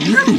Hi.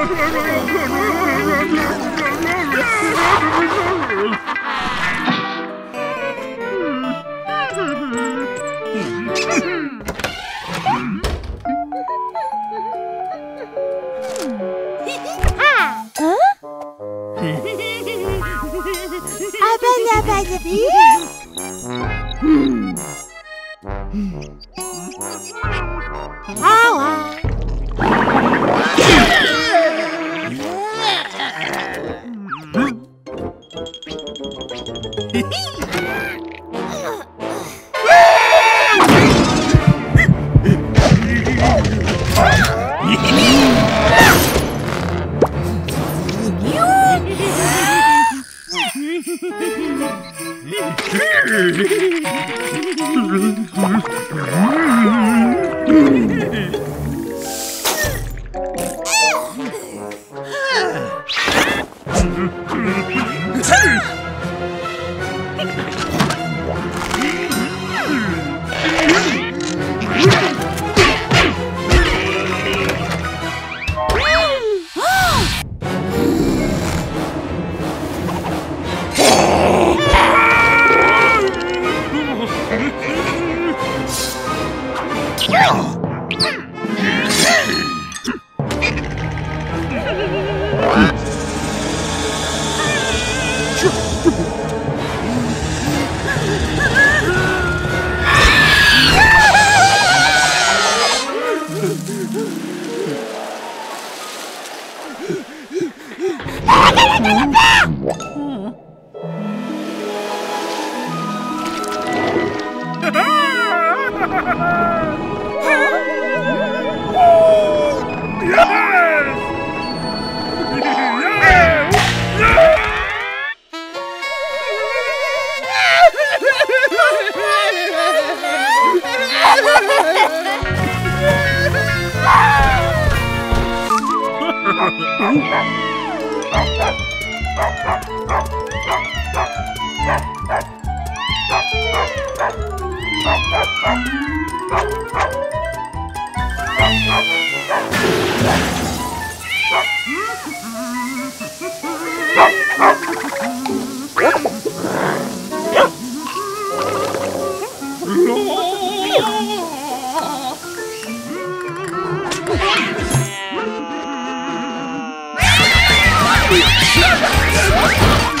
Oh, my God. Hmm. Oh, my God.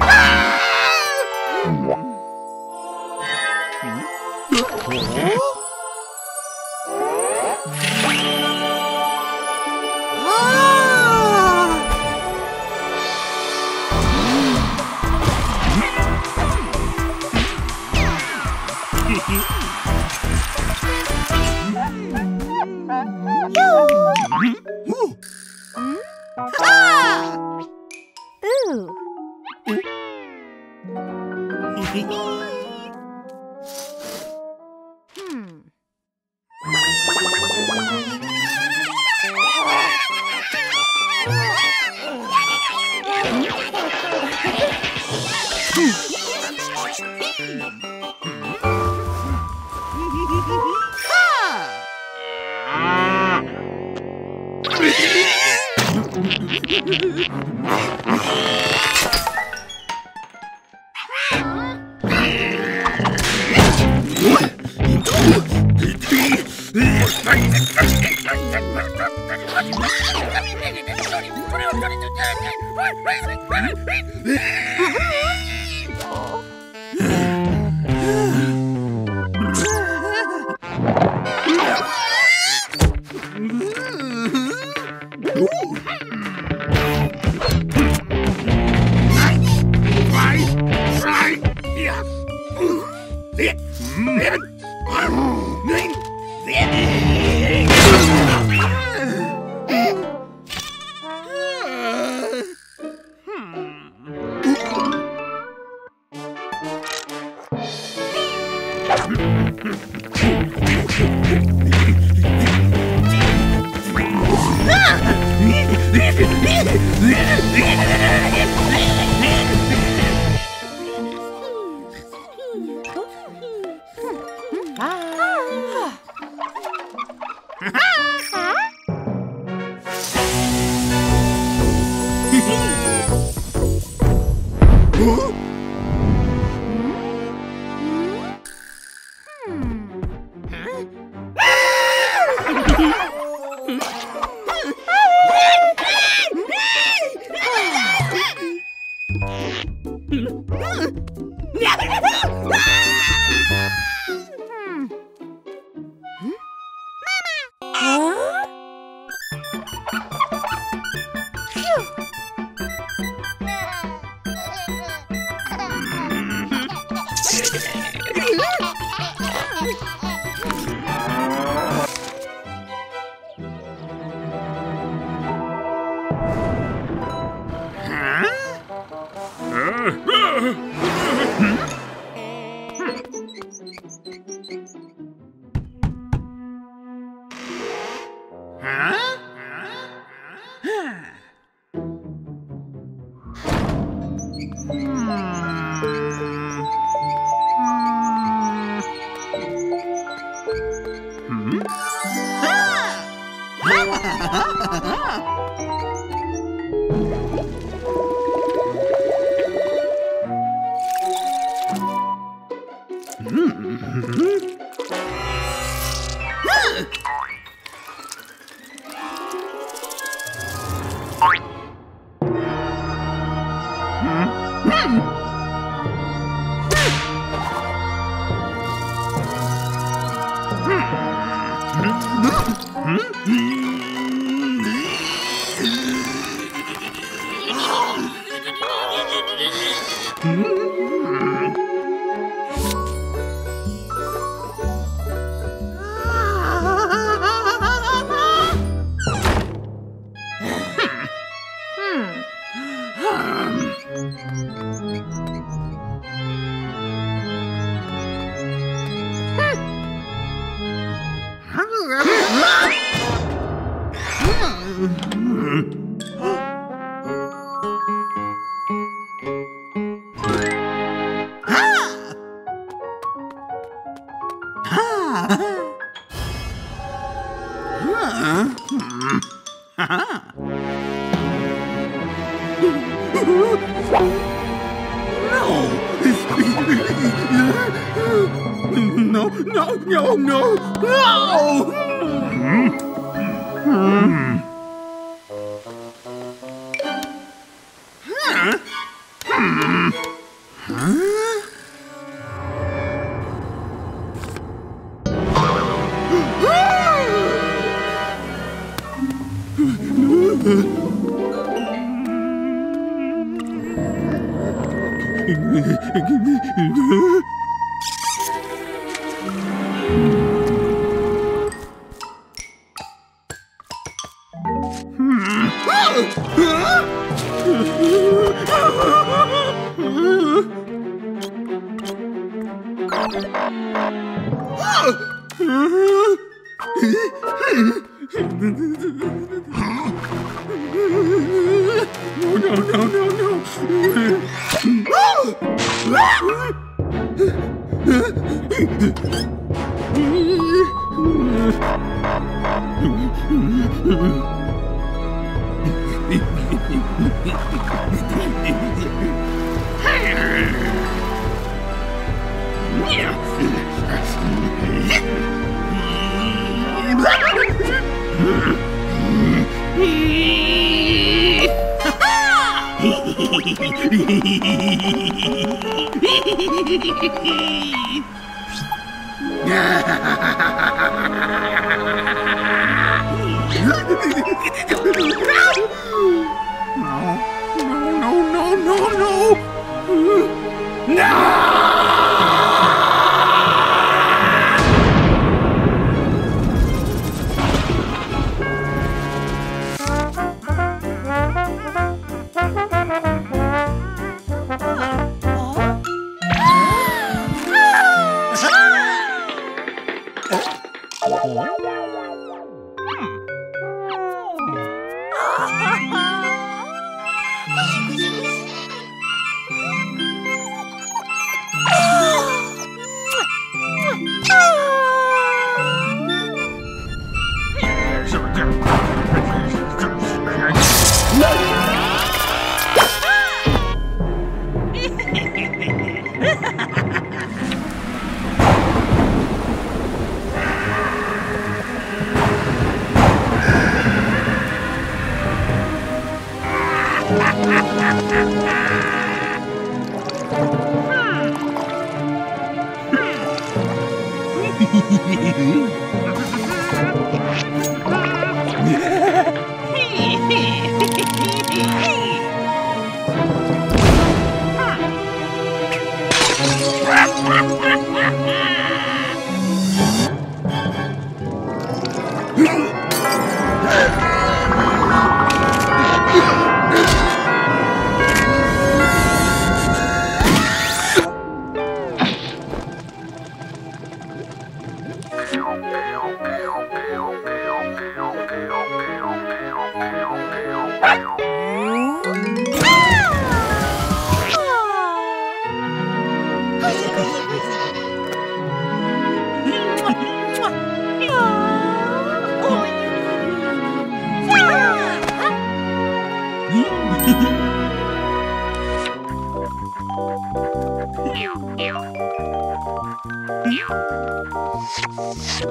Ah! two. 嗯嗯 Look! No, no, no, no, no! No, no, no, no, no. Ah!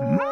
Ja,